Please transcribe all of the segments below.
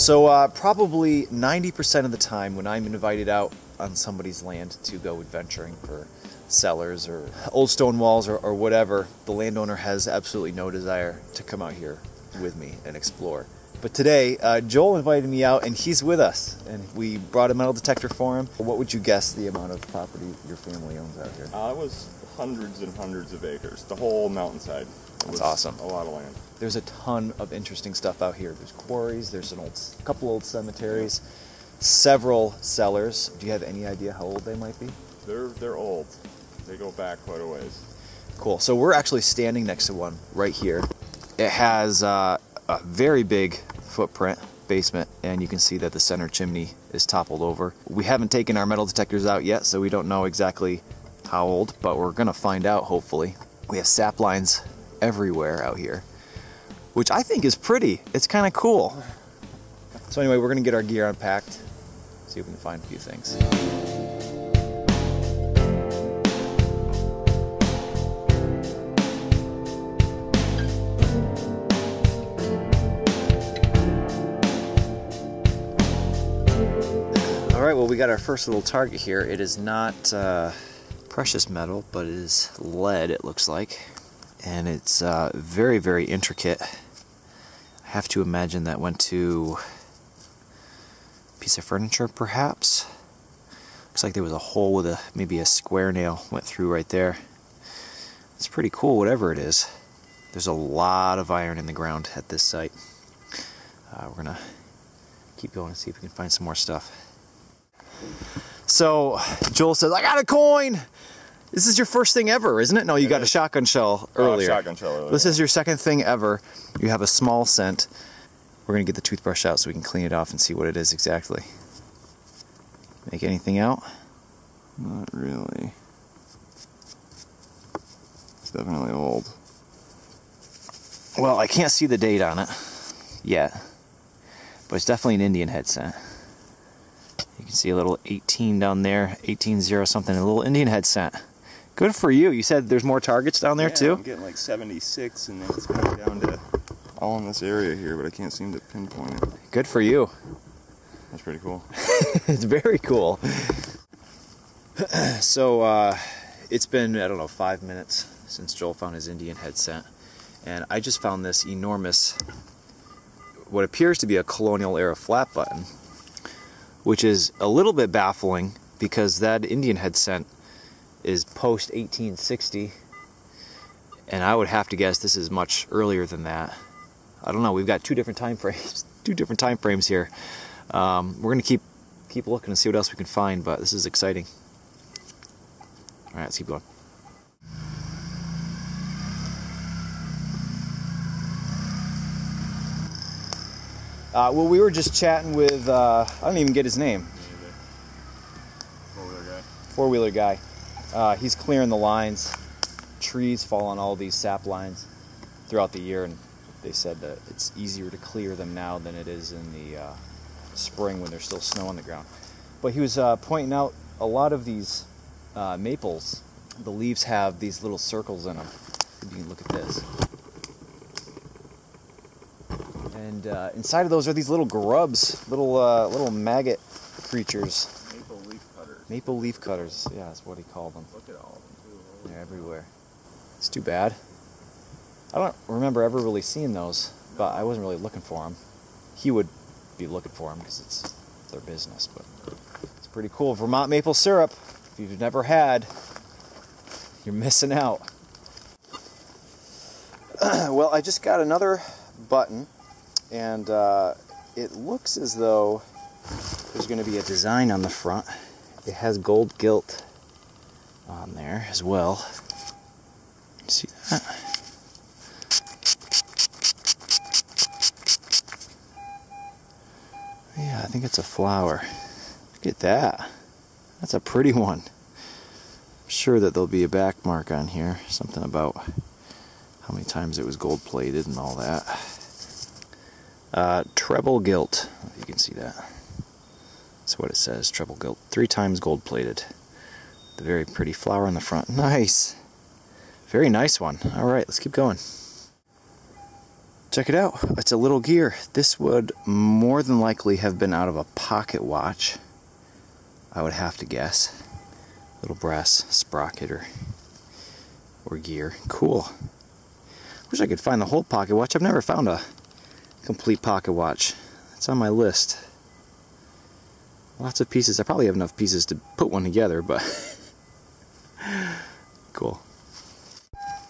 So, uh, probably 90% of the time when I'm invited out on somebody's land to go adventuring for cellars or old stone walls or, or whatever, the landowner has absolutely no desire to come out here with me and explore. But today, uh, Joel invited me out and he's with us. And we brought a metal detector for him. What would you guess the amount of property your family owns out here? Uh, it was hundreds and hundreds of acres, the whole mountainside. It That's was awesome. A lot of land. There's a ton of interesting stuff out here. There's quarries, there's an old, couple old cemeteries, several cellars. Do you have any idea how old they might be? They're they're old. They go back quite a ways. Cool. So we're actually standing next to one right here. It has uh, a very big footprint basement, and you can see that the center chimney is toppled over. We haven't taken our metal detectors out yet, so we don't know exactly how old, but we're gonna find out hopefully. We have sap lines everywhere out here, which I think is pretty. It's kind of cool. So anyway, we're gonna get our gear unpacked, see if we can find a few things. All right, well, we got our first little target here. It is not uh, precious metal, but it is lead, it looks like. And it's uh, very, very intricate. Have to imagine that went to a piece of furniture, perhaps. Looks like there was a hole with a maybe a square nail went through right there. It's pretty cool, whatever it is. There's a lot of iron in the ground at this site. Uh, we're gonna keep going and see if we can find some more stuff. So Joel says, I got a coin. This is your first thing ever, isn't it? No, you It got a shotgun shell earlier. Oh, shotgun shell earlier. This is your second thing ever. You have a small cent. We're gonna get the toothbrush out so we can clean it off and see what it is exactly. Make anything out? Not really. It's definitely old. Well, I can't see the date on it yet, but it's definitely an Indian head cent. You can see a little 18 down there, 180 something, a little Indian head cent. Good for you. You said there's more targets down there Yeah, too? I'm getting like 76, and then it's coming down to all in this area here, but I can't seem to pinpoint it. Good for you. That's pretty cool. it's very cool. so uh, it's been I don't know five minutes since Joel found his Indian head cent, and I just found this enormous, what appears to be a colonial era flat button, which is a little bit baffling because that Indian head cent is post 1860, and I would have to guess this is much earlier than that. I don't know. We've got two different time frames, two different time frames here. Um, we're gonna keep keep looking and see what else we can find, but this is exciting. All right, let's keep going. Uh, well, we were just chatting with, uh, I don't even get his name, four wheeler guy. Uh, he's clearing the lines. Trees fall on all these sap lines throughout the year, and they said that it's easier to clear them now than it is in the uh, spring when there's still snow on the ground. But he was uh, pointing out a lot of these uh, maples, the leaves have these little circles in them. You can look at this. And uh, inside of those are these little grubs, little uh, little maggot creatures. Maple leaf cutters. Maple leaf cutters, yeah, that's what he called them. Look at all of them, too. They're everywhere. It's too bad. I don't remember ever really seeing those, but I wasn't really looking for them. He would be looking for them because it's their business, but it's pretty cool. Vermont maple syrup. If you've never had, you're missing out. well, I just got another button, and uh, it looks as though there's going to be a design on the front. It has gold gilt on there as well. See that? Yeah, I think it's a flower. Look at that. That's a pretty one. I'm sure that there'll be a back mark on here. Something about how many times it was gold plated and all that. Uh, treble gilt, you can see that. That's what it says. Treble gilt. Three times gold plated. The very pretty flower on the front. Nice. Very nice one. All right, let's keep going. Check it out. It's a little gear. This would more than likely have been out of a pocket watch. I would have to guess. Little brass sprocket or, or gear. Cool. Wish I could find the whole pocket watch. I've never found a complete pocket watch. It's on my list. Lots of pieces. I probably have enough pieces to put one together, but cool.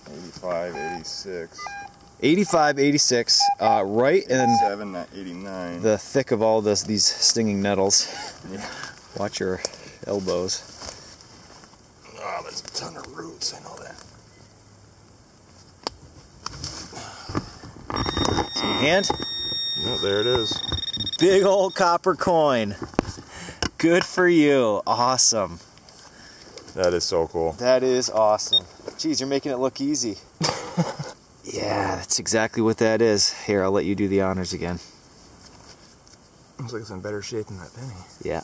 85, 86. 85, 86, uh, right in 89. the thick of all this, these stinging nettles. Yeah. Watch your elbows. Oh, there's a ton of roots. I know that. Hand, Oh, there it is. big old copper coin. Good for you. Awesome. That is so cool. That is awesome. Geez, you're making it look easy. yeah, that's exactly what that is. Here, I'll let you do the honors again. Looks like it's in better shape than that penny. Yeah.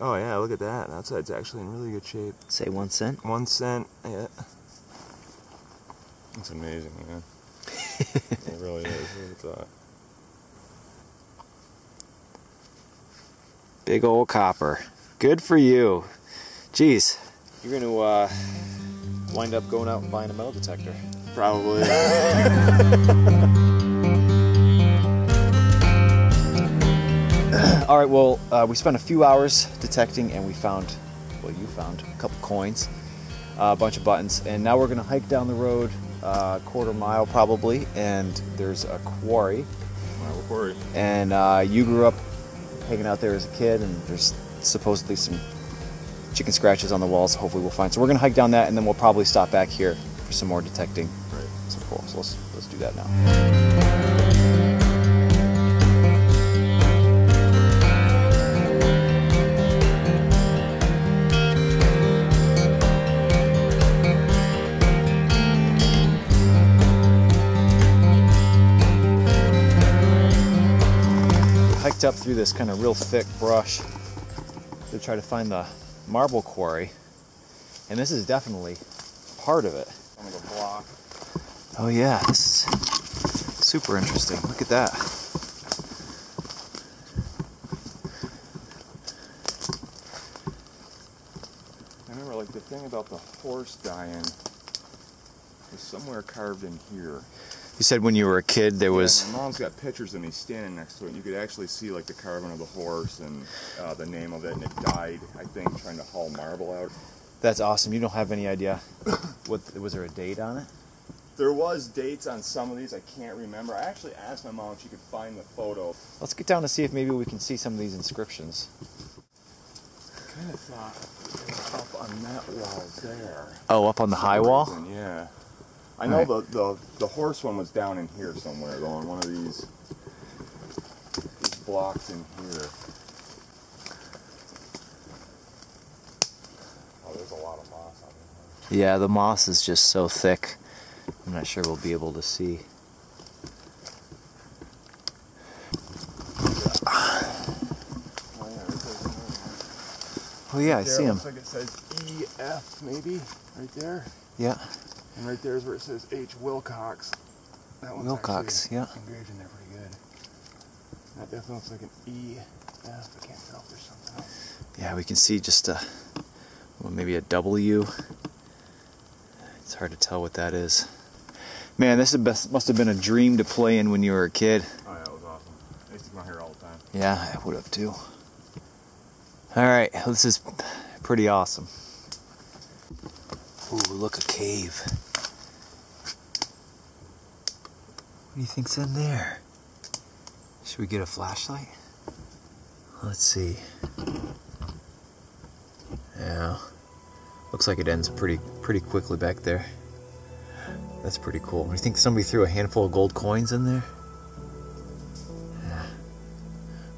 Oh yeah, look at that. That side's actually in really good shape. Say one cent. One cent. Yeah. That's amazing, man. it really is. Look at that. Big old copper. Good for you. Geez, you're going to uh, wind up going out and buying a metal detector. Probably. All right, well, uh, we spent a few hours detecting and we found, well, you found a couple coins, uh, a bunch of buttons, and now we're going to hike down the road uh, a quarter mile probably, and there's a quarry. Marble quarry. And uh, you grew up hanging out there as a kid, and there's supposedly some chicken scratches on the walls. Hopefully, we'll find. So we're going to hike down that, and then we'll probably stop back here for some more detecting. Right. Some cool. So let's let's do that now. Up through this kind of real thick brush to try to find the marble quarry. And this is definitely part of it. Some the block. Oh yeah, this is super interesting. Look at that. I remember, like, the thing about the horse dying was somewhere carved in here. You said when you were a kid there was Yeah, my mom's got pictures of me standing next to it. and You could actually see like the carving of the horse and uh, the name of it, and it died. I think trying to haul marble out. that's awesome. You don't have any idea what was there a date on it? There was dates on some of these. I can't remember. I actually asked my mom if she could find the photo. Let's get down to see if maybe we can see some of these inscriptions. I kind of thought up on that wall there. Oh, up on the high wall? Yeah. I know Right. the, the the horse one was down in here somewhere, though, on one of these these blocks in here. Oh, there's a lot of moss on there. Yeah, the moss is just so thick. I'm not sure we'll be able to see. Oh, yeah, right there's another one. Oh yeah, I see him. Looks like it says EF, maybe, right there. Yeah. And right there is where it says H. Wilcox. That one's Wilcox, yeah. engraved in there pretty good. That definitely looks like an EF. Can't tell if there's something else. Yeah, we can see just a, well, maybe a W. It's hard to tell what that is. Man, this is best, must have been a dream to play in when you were a kid. Oh, yeah, it was awesome. I used to come out here all the time. Yeah, I would have too. All right, this is pretty awesome. Ooh, look, a cave. What do you think's in there? Should we get a flashlight? Let's see. Yeah. Looks like it ends pretty pretty quickly back there. That's pretty cool. Do you think somebody threw a handful of gold coins in there? Yeah.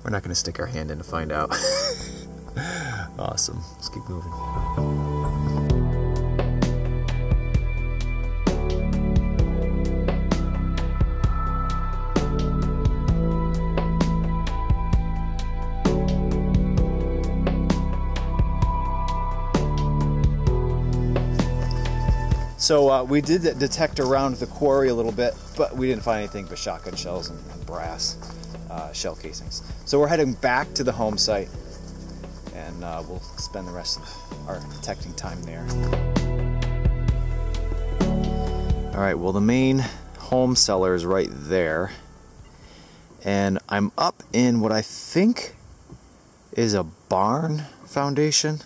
We're not to stick our hand in to find out. awesome. Let's keep moving. So uh, we did detect around the quarry a little bit, but we didn't find anything but shotgun shells and, and brass uh, shell casings. So we're heading back to the home site, and uh, we'll spend the rest of our detecting time there. All right. Well, the main home cellar is right there, and I'm up in what I think is a barn foundation.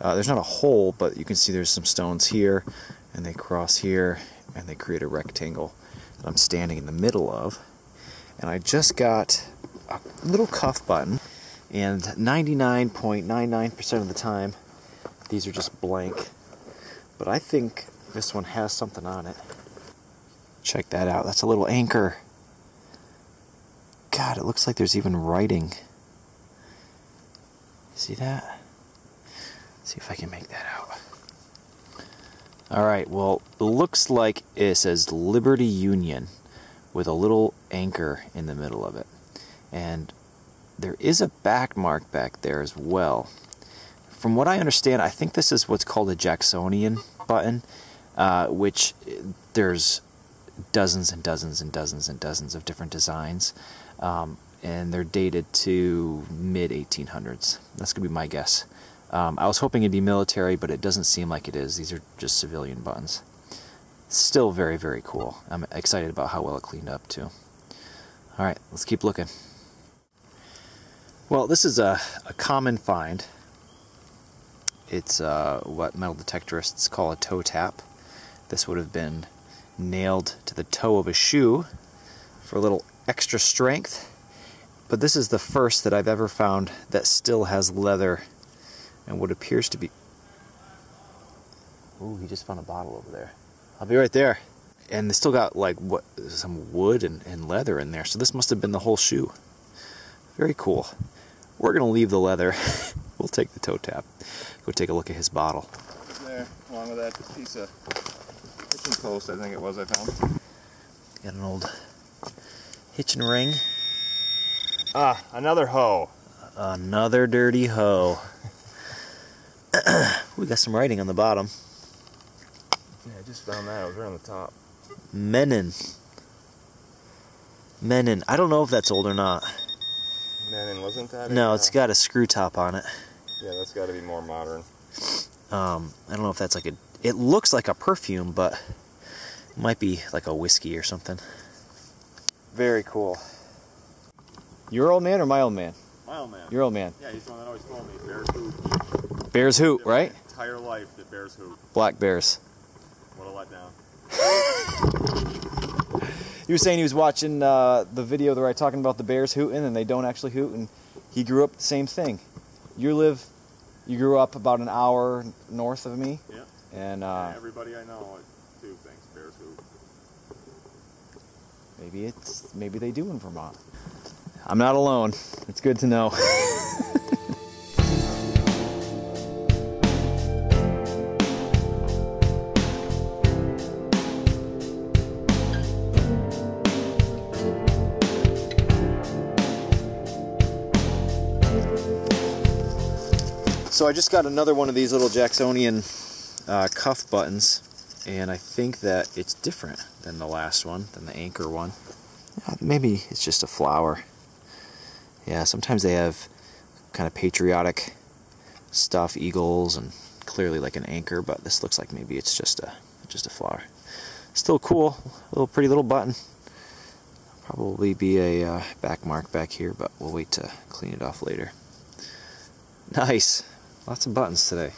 Uh, there's not a hole, but you can see there's some stones here and they cross here and they create a rectangle that I'm standing in the middle of. And I just got a little cuff button, and 99.99% of the time, these are just blank. But I think this one has something on it. Check that out. That's a little anchor. God, it looks like there's even writing. See that? See if I can make that out. All right, well, looks like it says Liberty Union with a little anchor in the middle of it. And there is a back mark back there as well. From what I understand, I think this is what's called a Jacksonian button, uh, which there's dozens and dozens and dozens and dozens of different designs. Um, and they're dated to mid 1800s. That's going to be my guess. Um, I was hoping it'd be military, but it doesn't seem like it is. These are just civilian buttons. Still very, very cool. I'm excited about how well it cleaned up, too. All right, let's keep looking. Well, this is a, a common find. It's uh, what metal detectorists call a toe tap. This would have been nailed to the toe of a shoe for a little extra strength. But this is the first that I've ever found that still has leather and what appears to be. Ooh, he just found a bottle over there. I'll be right there. And they still got like what some wood and, and leather in there, so this must have been the whole shoe. Very cool. We're gonna leave the leather. we'll take the toe tap. Go take a look at his bottle. There, along with that piece of hitching post, I think it was I found. Got an old hitching ring. Ah, another hoe. Another dirty hoe. we got some writing on the bottom. Yeah, I just found that. It was right on the top. Mennen. Mennen. I don't know if that's old or not. Mennen, wasn't that? No, it? it's got a screw top on it. Yeah, that's got to be more modern. Um, I don't know if that's like a. It looks like a perfume, but it might be like a whiskey or something. Very cool. Your old man or my old man? My old man. Your old man. Yeah, he's the one that always told me bears hoot. Bears hoot, right? Entire life that bears hoot. Black bears. What a letdown. He was saying he was watching uh, the video where I talking about the bears hooting and they don't actually hoot, and he grew up the same thing. You live, you grew up about an hour north of me, Yeah. and uh, Everybody I know too thinks bears hoot. maybe it's maybe they do in Vermont. I'm not alone. It's good to know. So I just got another one of these little Jacksonian uh, cuff buttons, and I think that it's different than the last one, than the anchor one. Uh, maybe it's just a flower. Yeah, sometimes they have kind of patriotic stuff, eagles, and clearly like an anchor, but this looks like maybe it's just a just a flower. Still cool, little pretty little button. Probably be a uh, back mark back here, but we'll wait to clean it off later. Nice, lots of buttons today.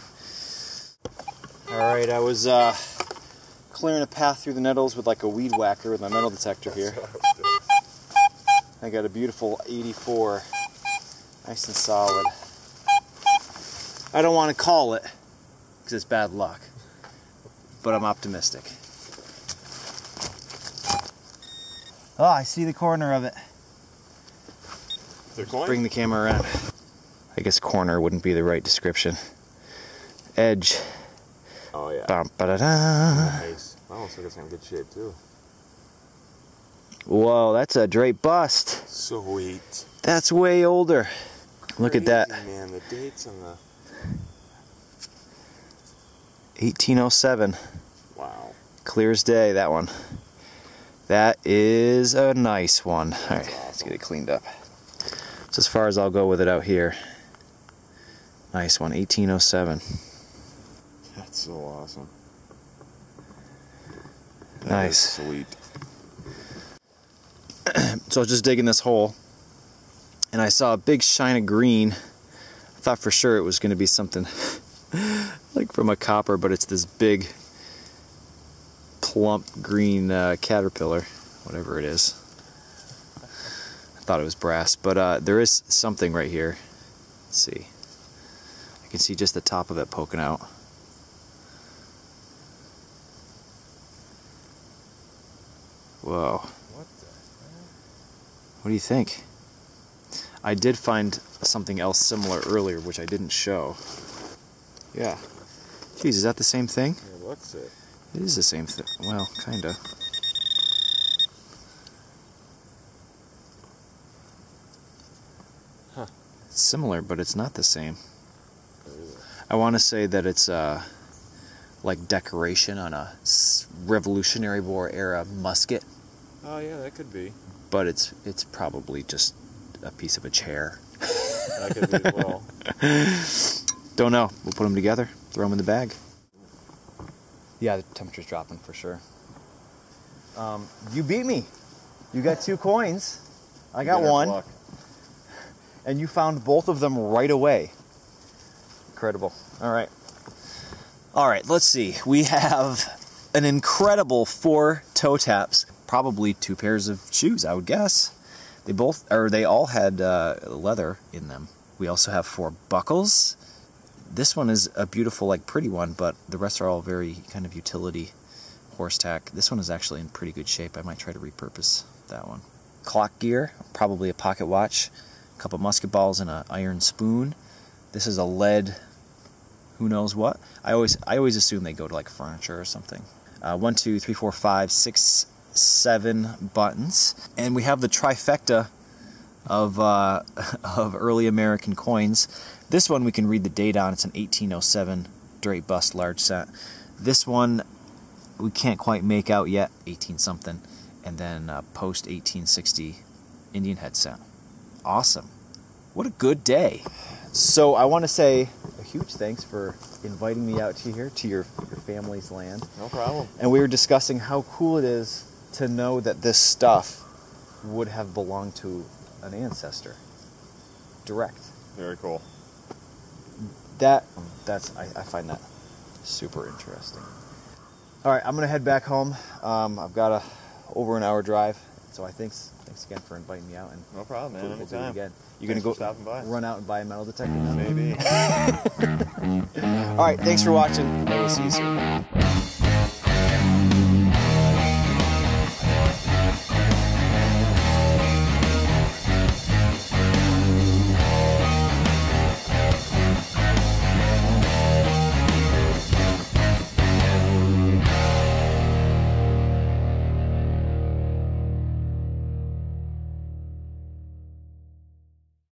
All right, I was uh, clearing a path through the nettles with like a weed whacker with my metal detector here. I got a beautiful 84, nice and solid. I don't want to call it because it's bad luck, but I'm optimistic. Oh, I see the corner of it. Bring the camera around. I guess corner wouldn't be the right description. Edge. Oh yeah. Bum, ba-da-da. Nice. That looks like it's in good shape too. Whoa, that's a Draped bust. Sweet. That's way older. Look at that. Man, the dates on the 1807. wow. Clear as day, that one. That is a nice one. All right, let's get it cleaned up. It's as far as I'll go with it out here. Nice one, 1807. That's so awesome. That Nice. Sweet. So I was just digging this hole, and I saw a big shine of green. I thought for sure it was going to be something like from a copper, but it's this big, plump green uh, caterpillar, whatever it is. I thought it was brass, but uh, there is something right here. Let's see. Can see just the top of it poking out. Whoa. What the? What do you think? I did find something else similar earlier, which I didn't show. Yeah. Geez, is that the same thing? Yeah, looks it. It is the same thing. Well, kinda. Huh. It's similar, but it's not the same. What is it? I want to say that it's uh, like decoration on a Revolutionary War era musket, Oh yeah, that could be. but it's it's probably just a piece of a chair. That could be as well. Don't know. We'll put them together, throw them in the bag. Yeah, the temperature's dropping for sure. Um, you beat me. You got two coins. I got one, luck. and you found both of them right away. Incredible. All right. All right, let's see. We have an incredible four toe taps, probably two pairs of shoes, I would guess. They both, or they all had uh, leather in them. We also have four buckles. This one is a beautiful, like pretty one, but the rest are all very kind of utility horse tack. This one is actually in pretty good shape. I might try to repurpose that one. Clock gear, probably a pocket watch, a couple musket balls, and an iron spoon. This is a lead who knows what. I always I always assume they go to like furniture or something. Uh, one, two, three, four, five, six, seven buttons, and we have the trifecta of uh, of early American coins. This one we can read the date on. It's an 1807 Draped bust large cent. This one we can't quite make out yet, 18 something, and then uh, post 1860 Indian head cent. Awesome. What a good day. So I want to say huge thanks for inviting me out to here to your, your family's land. No problem. And we were discussing how cool it is to know that this stuff would have belonged to an ancestor. Direct. Very cool. That that's I, I find that super interesting. All right, I'm gonna head back home. Um, I've got a over an hour drive, so I thanks thanks again for inviting me out and No problem, man. we'll do it Anytime. again. You Thanks gonna go stopping by. run out and buy a metal detector? now? Maybe. All right, thanks for watching. I will see you soon.